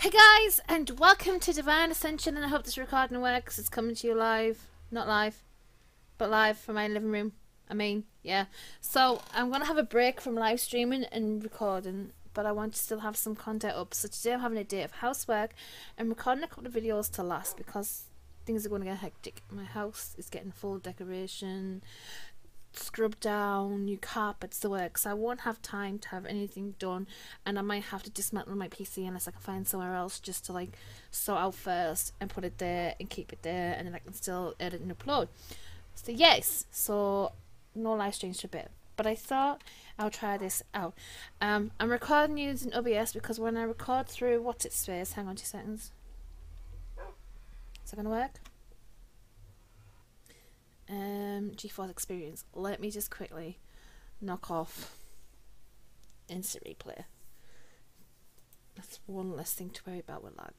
Hey guys, and welcome to Divine Ascension, and I hope this recording works. It's coming to you live, not live, but live from my living room. I mean, yeah. So I'm gonna have a break from live streaming and recording, but I want to still have some content up. So today I'm having a day of housework. I'm recording a couple of videos to last because things are going to get hectic. My house is getting full decoration, scrub down, new carpets, the works. I won't have time to have anything done, and I might have to dismantle my PC unless I can find somewhere else just to like sort out first and put it there and keep it there, and then I can still edit and upload. So yes, so no live streams for a bit, but I thought I'll try this out. Um, I'm recording using OBS because when I record through what's it space, hang on two seconds. Is that gonna work? Um, GeForce Experience. Let me just quickly knock off instant replay. That's one less thing to worry about with lag.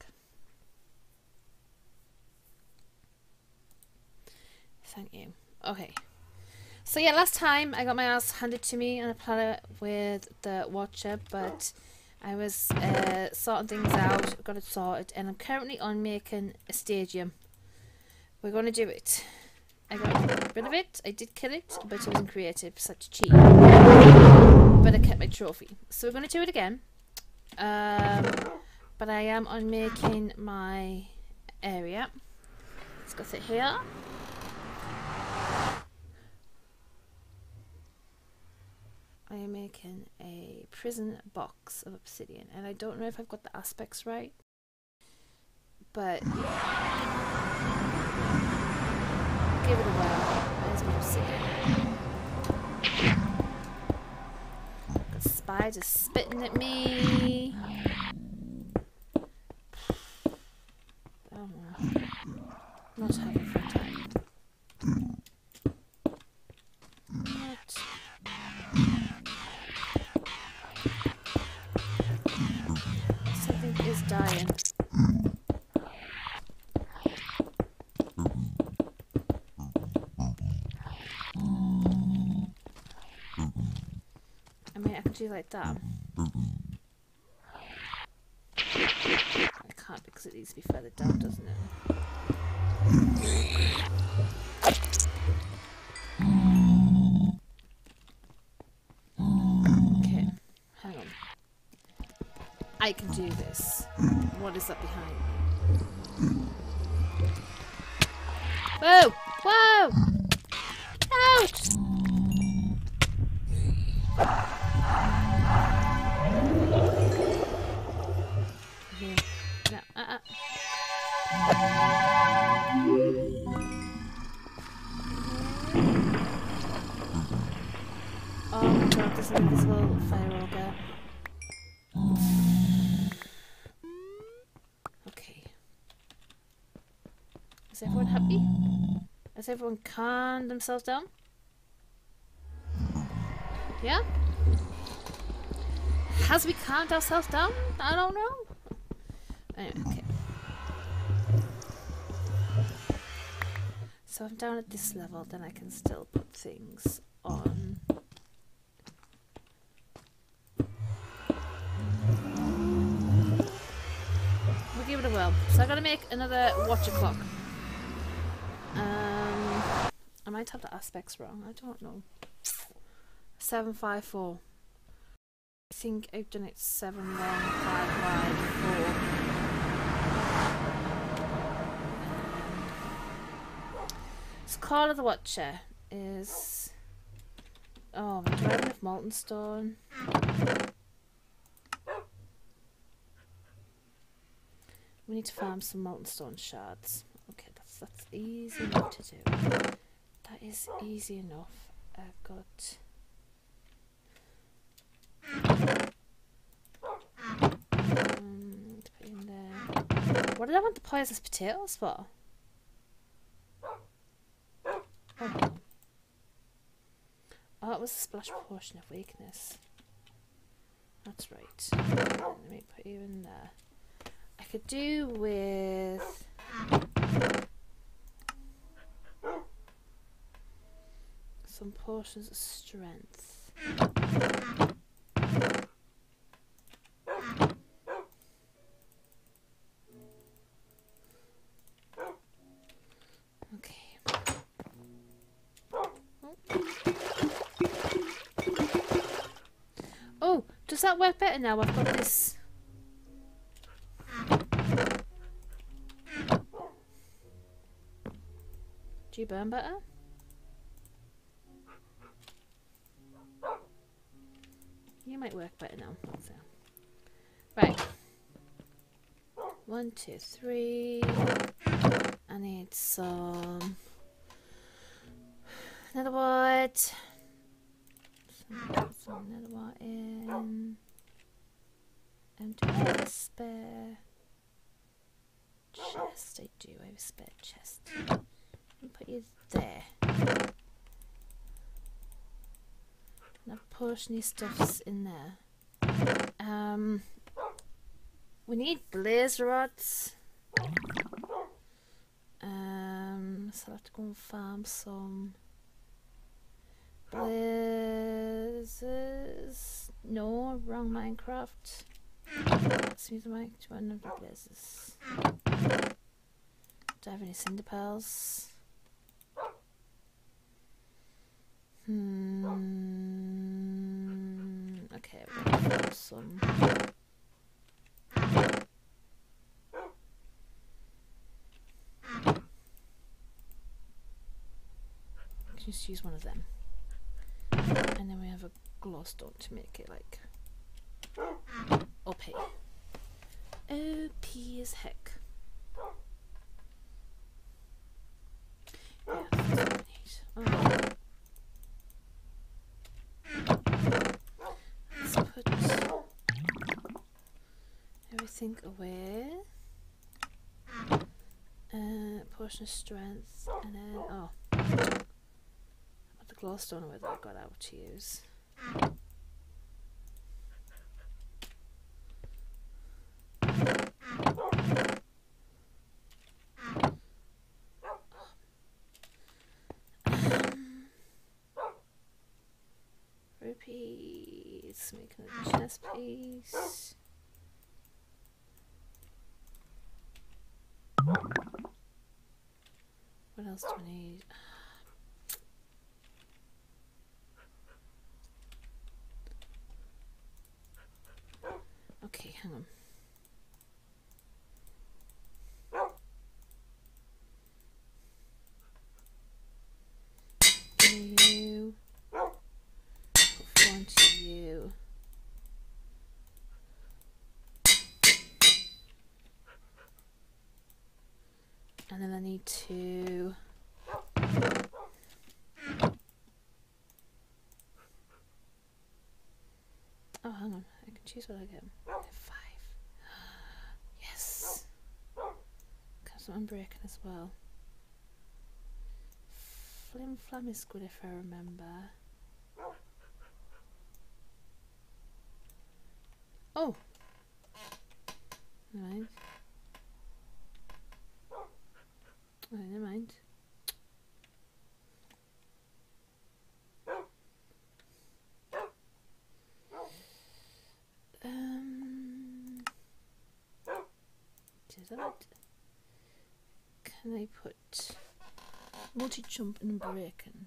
Thank you. Okay. So yeah, last time I got my ass handed to me on a platter with the Watcher, but I was uh, sorting things out, got it sorted, and I'm currently on making a stadium. We're going to do it. I got rid of it. I did kill it, but it wasn't creative. Such a cheat. But I kept my trophy. So we're going to do it again. Um, but I am on making my area. Let's go sit here. I am making a prison box of obsidian. And I don't know if I've got the aspects right. But give it a whirl. There's my obsidian. Got spiders spitting at me. Oh dying. Do like that. Oh my god, an invisible fire ogre. Okay. Is everyone happy? Has everyone calmed themselves down? Yeah? Has we calmed ourselves down? I don't know. Anyway, okay. so I'm down at this level, then I can still put things on. We'll give it a whirl. So I've gotta make another watch o'clock. Um, I might have the aspects wrong, I don't know. 754. I think I've done it 7 It's Call of the Watcher is... Oh, molten stone. We need to farm some molten stone shards. Okay, that's, that's easy enough to do. That is easy enough. I've got... Um, put in there. What did I want the poisonous potatoes for? Oh, no. oh, it was a splash potion of weakness. That's right. Let me put you in there. I could do with. Some potions of strength. Does that work better now? I've got this. Do you burn better? You might work better now. So. Right. One, two, three. I need some nether wart. Some, nether wart in. A spare chest? I do. I have a spare chest. I'll put you there. Now potiony stuff's in there. Um, we need blaze rods. Um, so I'll have to go and farm some blazes. No, wrong Minecraft. Excuse me, do I have the blazes? Do I have any cinder pearls? Hmm. Okay, some. Just use one of them. And then we have a glowstone to make it like OP. OP as heck. Let's put everything away. Uh, potion of strength, and then oh, glowstone away that I got out to use. Rupees, making a chest piece. What else do I need? Okay, hang on. You. Put one to you. And then I need to. Oh, hang on. I can choose what I get. I get five. Yes. Got some unbreaking as well. Flim Flam is good if I remember. Oh! Never mind. Oh, never mind. Um, did that? I put multi jump and breaking?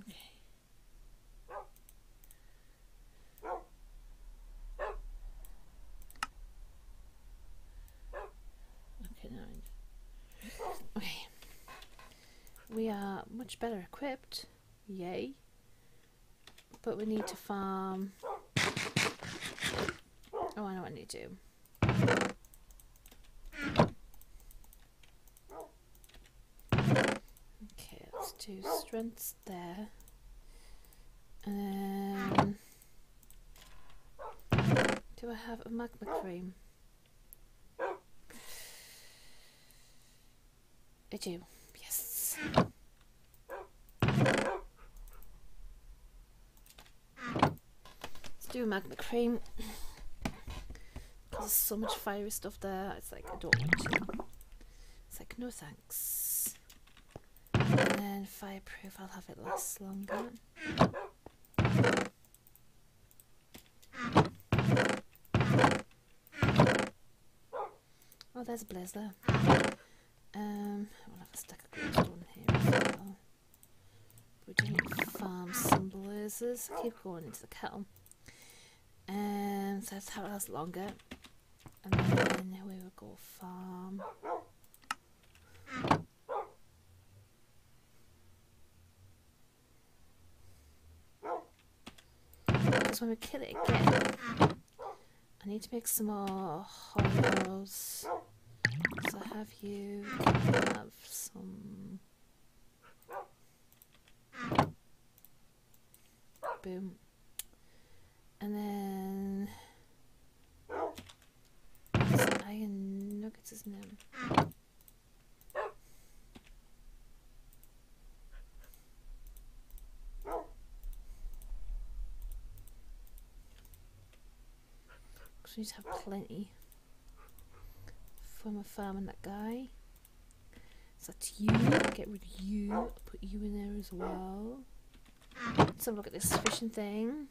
Okay. Okay, now I- Okay. We are much better equipped. Yay. But we need to farm. Oh, I know what I need to do. Okay, let's do strengths there. And. Do I have a magma cream? I do. Yes. Let's do magma cream. There's so much fiery stuff there. It's like I don't want to. It's like no thanks. And then fireproof. I'll have it last longer. Oh, there's a blaze there. Um, I'll have a stack of glowstone here as well. We do need to farm some blazes. Keep going into the kettle. And so that's how it lasts longer. And then we will go farm. Because when we kill it again, I need to make some more hollows. So have you have some boom. And then iron nuggets, isn't it? Because we to have plenty from a farm and that guy. So that's you. Get rid of you. Put you in there as well. Let's have a look at this fishing thing.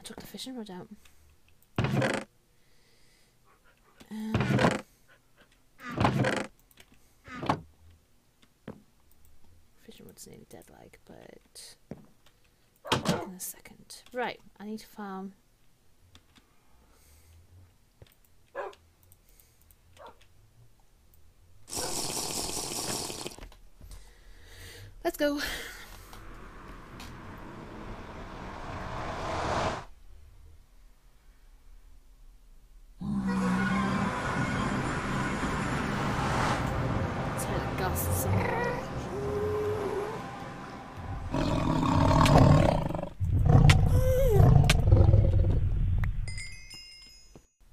I took the fishing rod out. Um, fishing rod's nearly dead like, but in a second. Right, I need to farm Let's go. Let's hear the gusts somewhere.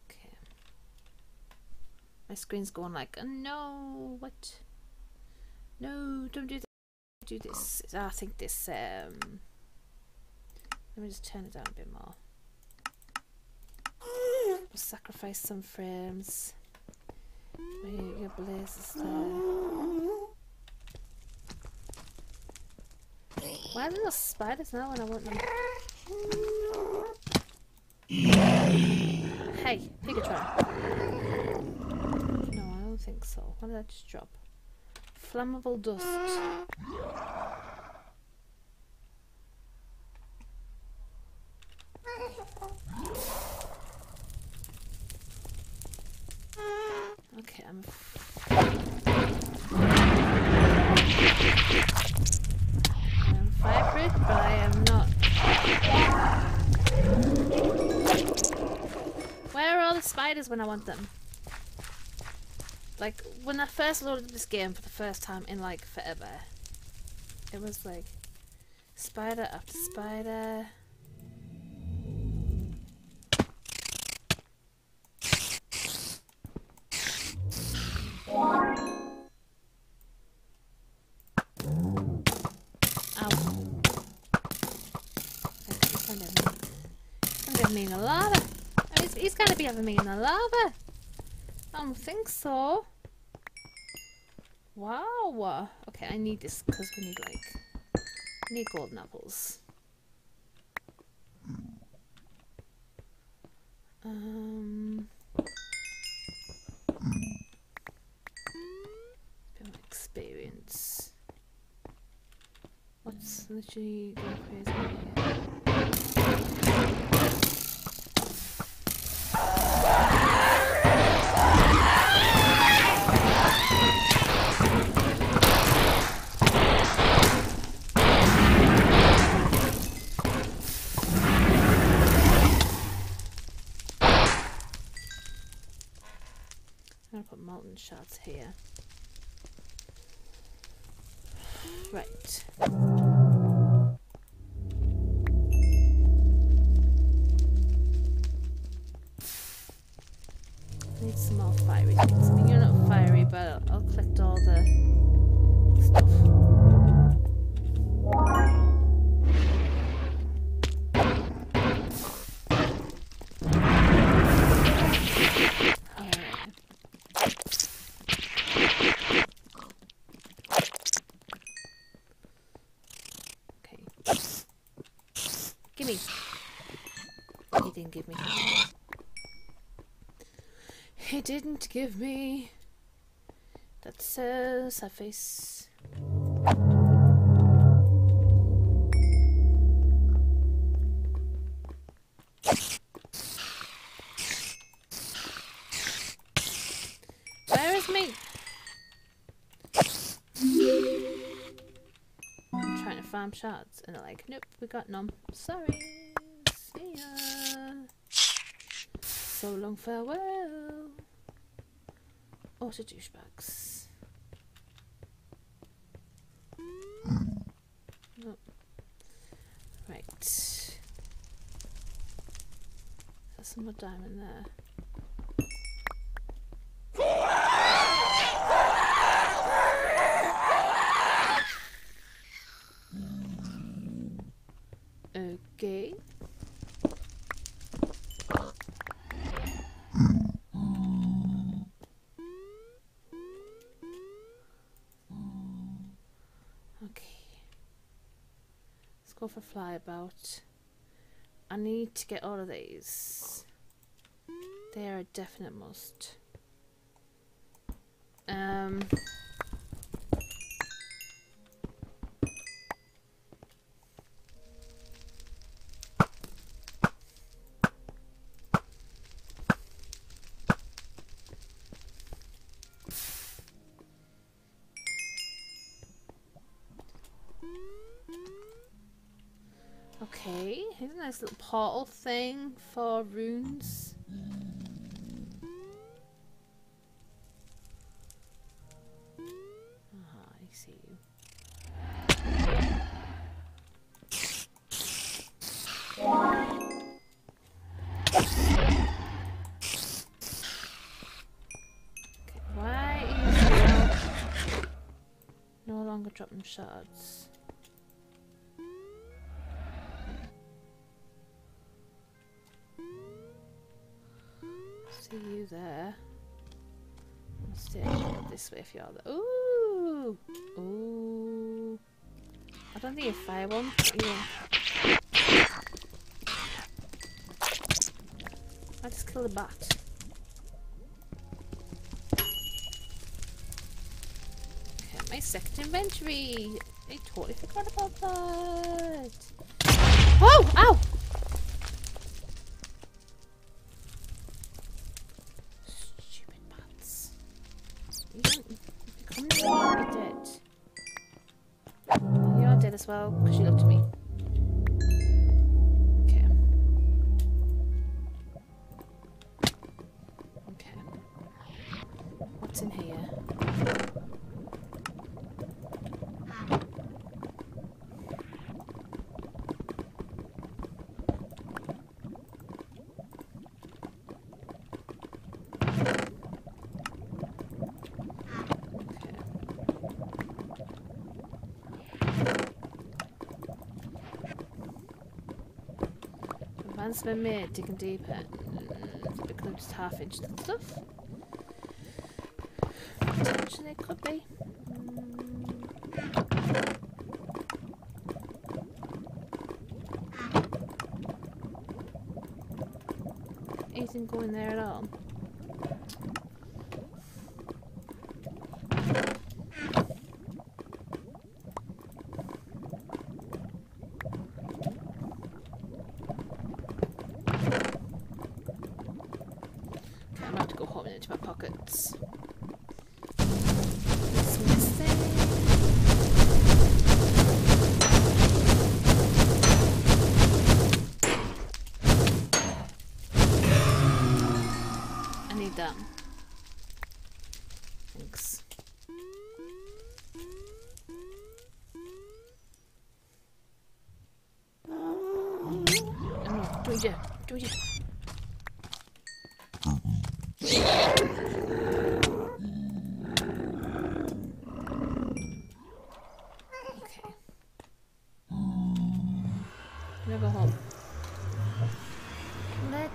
Okay. My screen's going like, oh, no, what? No, don't do do this. I think this. Um, let me just turn it down a bit more. We'll sacrifice some frames. Your there. Why are there no spiders now when I want them? Hey, Pikachu. Think so. What did I just drop? Flammable dust. Okay, I'm. I'm fireproof, but I am not. Where are all the spiders when I want them? Like, when I first loaded this game for the first time in like forever, it was like spider after spider. Having me in the lava. I don't think so. Wow. Okay, I need this because we need like we need golden apples. Um, experience. What's literally going crazy didn't give me. That says a face. Where is me? I'm trying to farm shards and they're like, nope, we got none. Sorry. See ya. So long farewell. Auto douchebags. Oh. Right. There's some more diamond there. Okay. Okay. For flyabout. I need to get all of these. They are a definite must. Um. Nice little portal thing for runes. Ah. Okay, why is no longer dropping shards? You there. This way if you're there. Ooh! Ooh! I don't think a fire one. Yeah. I just killed a bat. Okay, my second inventory. I totally forgot about that. Oh! Ow! Well, because you looked at me. Advancement made, digging deeper. Because I'm just half inch and stuff. Potentially it could be. Mm. Anything going there at all?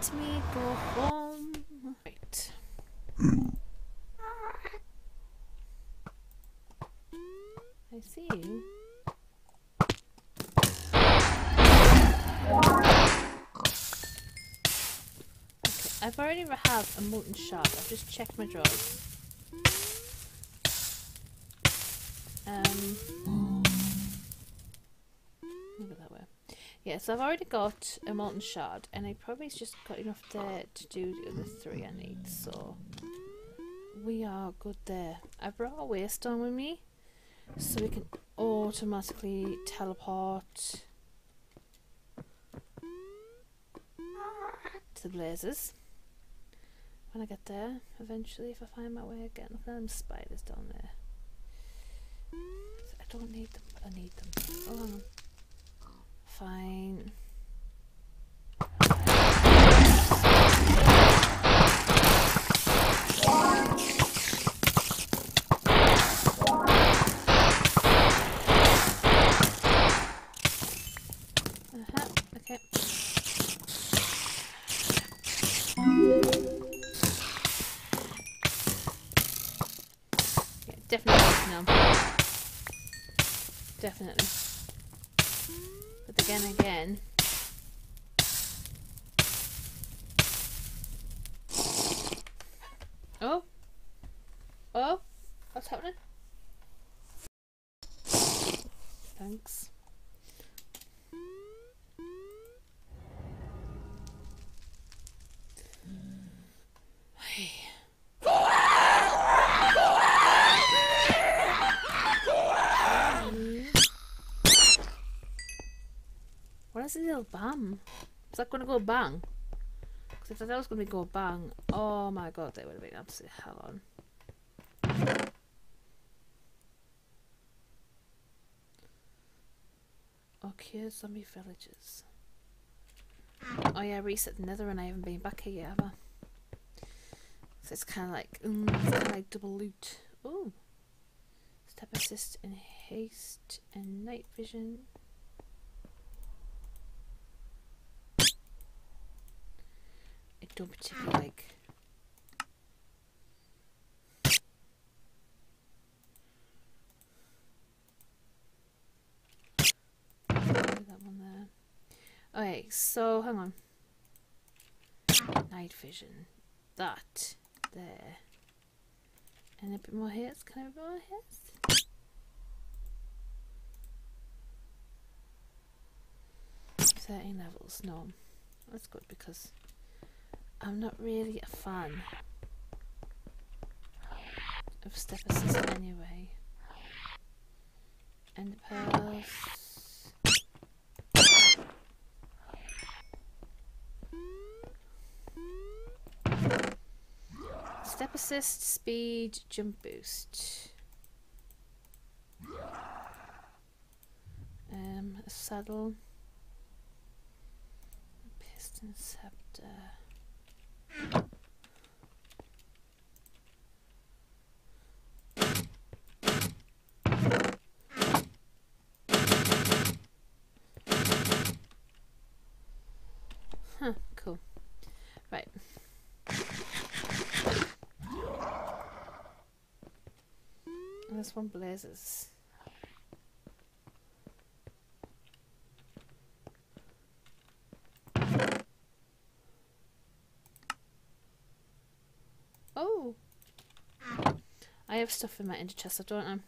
Let me go home. Right. I see. Okay, I've already have a molten shard. I've just checked my drawers. Um... Yeah, so I've already got a molten shard, and I probably just got enough there to do the other three I need. So we are good there. I brought a waystone with me, so we can automatically teleport to the blazes when I get there eventually if I find my way again. Look at them spiders down there. I don't need them, but I need them. Oh. Fine. Little? Is that going to go bang? Because if that was to go bang, oh my god, they would have been absolute hell on. Okay, zombie villages. Oh yeah, reset the nether and I haven't been back here yet, have I? So it's kind of like, mm, it's kind of like double loot. Oh, step assist and haste and night vision. Don't particularly like. That one there. Okay, so hang on. Night vision. That there. And a bit more hits. Can I have more hits? Thirteen levels. No, that's good because I'm not really a fan of step assist anyway. And pearls. Step assist, speed, jump boost. Um, a saddle. Piston scepter. Huh, cool. Right. This one blazes. Oh! I have stuff in my ender chest, I don't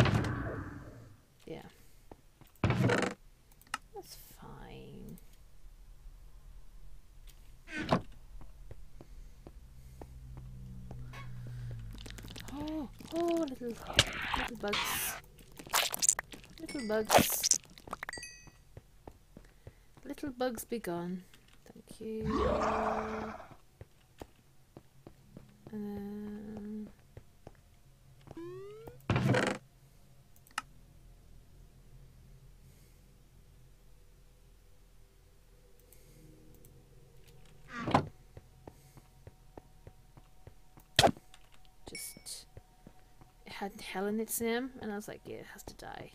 I? Yeah. That's fine. Oh, oh, little, little bugs. Little bugs. Little bugs be gone. Thank you. Um, just had hell in its name, and I was like, yeah, it has to die.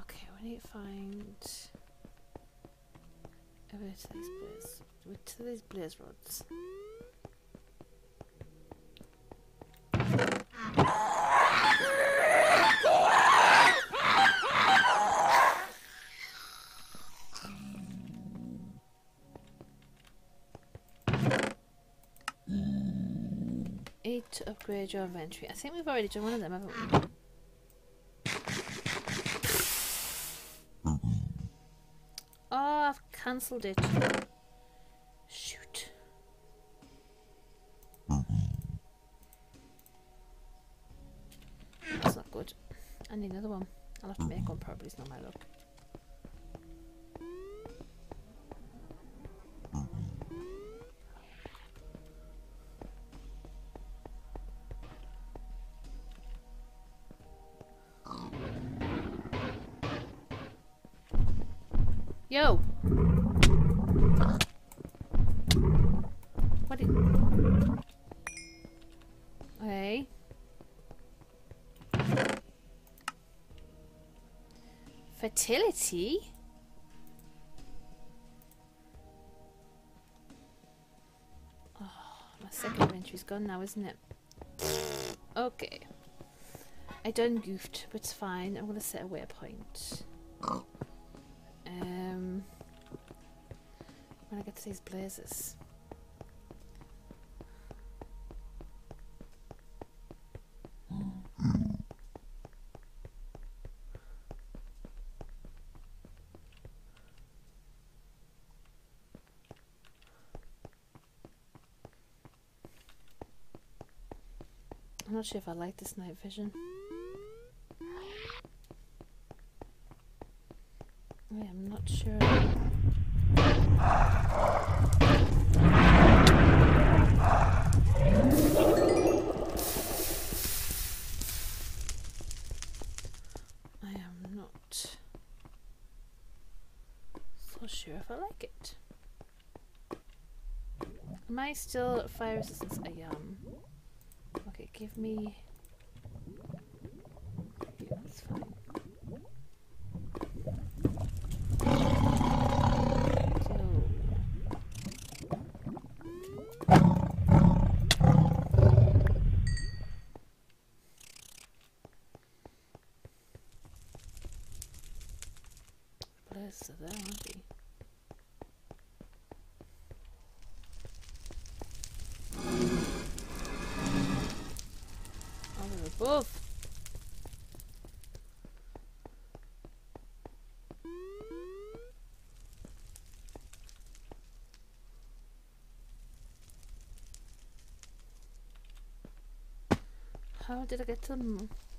Okay, we need to find where to this place? Which of these place rods? Eight to upgrade your inventory. I think we've already done one of them, haven't we? Cancelled it. Shoot. That's not good. I need another one. I'll have to make one probably, it's not my luck. Yo! What did... Okay. Fertility? Oh, my second inventory's gone now, isn't it? Okay. I done goofed, but it's fine. I'm gonna set a waypoint. Um, when I get to these blazes. I'm not sure if I like this night vision. I am not sure. I am not so sure if I like it. Am I still fire resistance? I am. Give me. Yeah, that's fine. Bless there, aren't they? Oh, they're above. How did I get to them? Ow.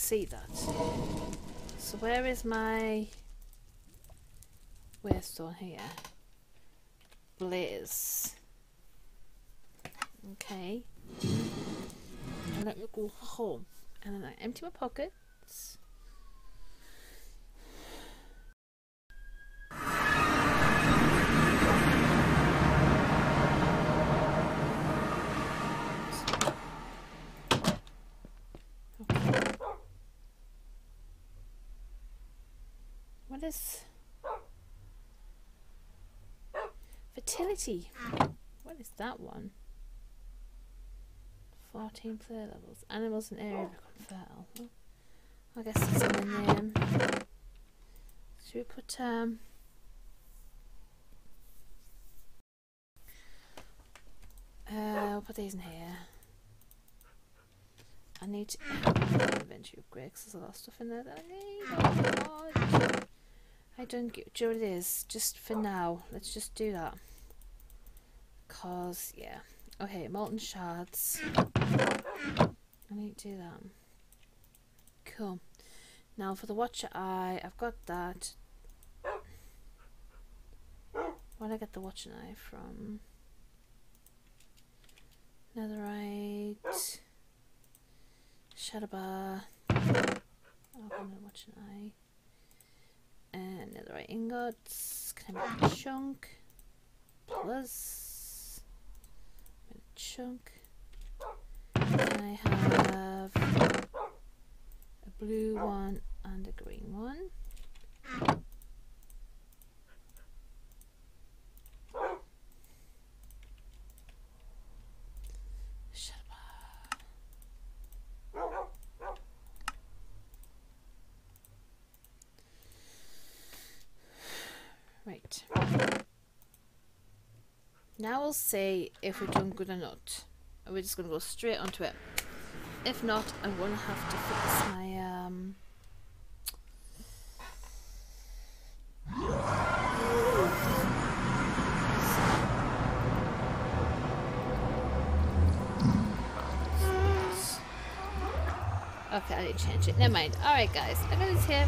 See that. So where is my waystone here? Blaze. Okay. Let me go home. And then I empty my pockets. Fertility? What is that one? 14 player levels. Animals in area become fertile. I guess it's in the name. Should we put um uh I'll put these in here. I need to inventory upgrade because there's a lot of stuff in there that I need. Oh. I don't get. What it is? Just for now, let's just do that. Cause yeah. Okay, molten shards. I need to do that. Cool. Now for the watcher eye, I've got that. Where did I get the watcher eye from? Netherite. Shadow bar. Oh, I'm gonna watch an eye. And netherite ingots. Can I make a chunk? Plus. A chunk. And I have a blue one and a green one. Right. We'll see if we're doing good or not. And we're just going to go straight onto it. If not, I'm to have to fix my... Um... Okay, I need to change it. Never mind. Alright guys, I'm going to here.